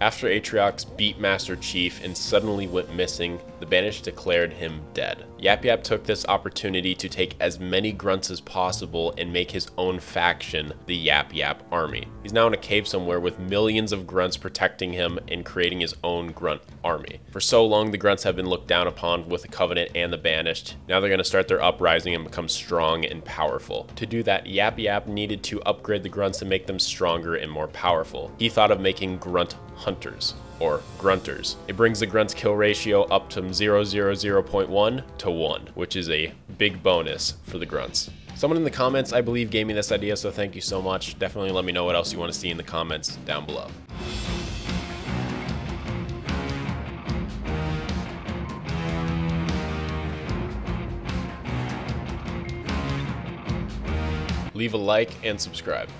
After Atriox beat Master Chief and suddenly went missing, the Banished declared him dead. Yap Yap took this opportunity to take as many grunts as possible and make his own faction, the Yap Yap Army. He's now in a cave somewhere with millions of grunts protecting him and creating his own grunt army. For so long, the grunts have been looked down upon with the Covenant and the Banished. Now they're going to start their uprising and become strong and powerful. To do that, Yap Yap needed to upgrade the grunts and make them stronger and more powerful. He thought of making grunt or grunters. It brings the grunt's kill ratio up to 0.000.1 to 1, which is a big bonus for the grunts. Someone in the comments, I believe, gave me this idea, so thank you so much. Definitely let me know what else you want to see in the comments down below. Leave a like and subscribe.